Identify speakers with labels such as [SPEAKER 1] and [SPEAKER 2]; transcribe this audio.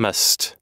[SPEAKER 1] must